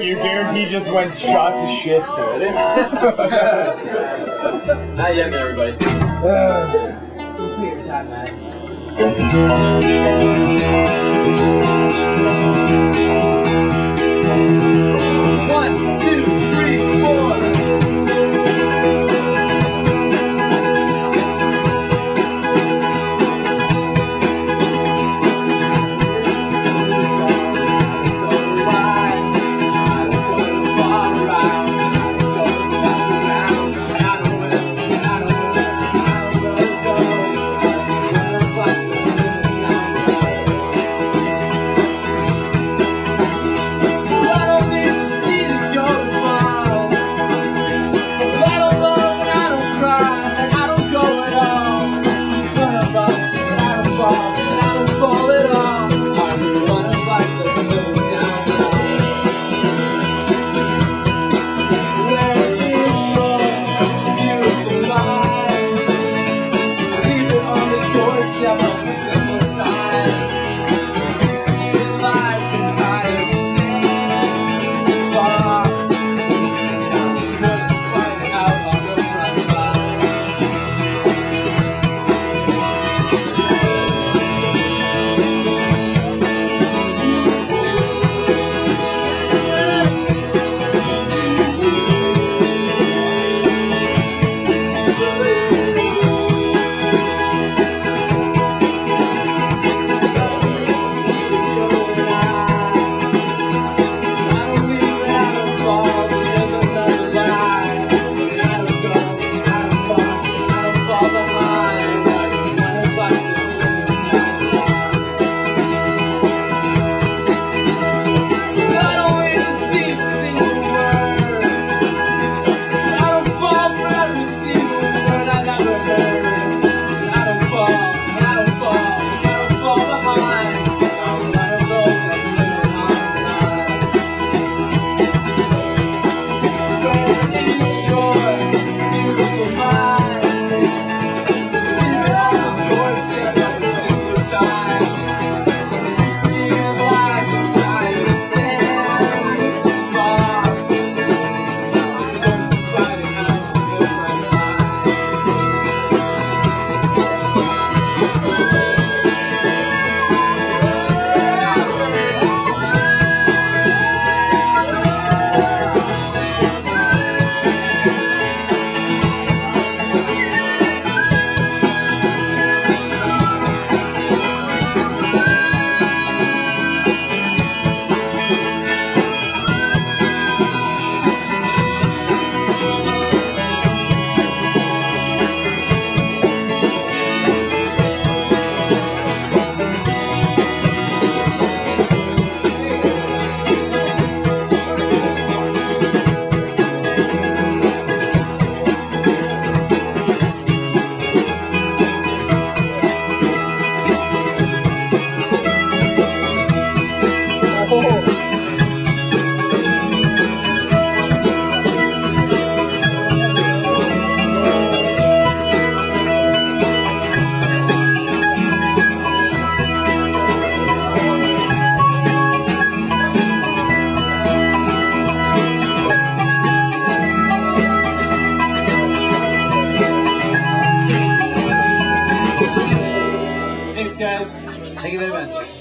You guarantee just went shot to shit to it. Not yet, everybody. Clear time, man. guys. Thank you very much.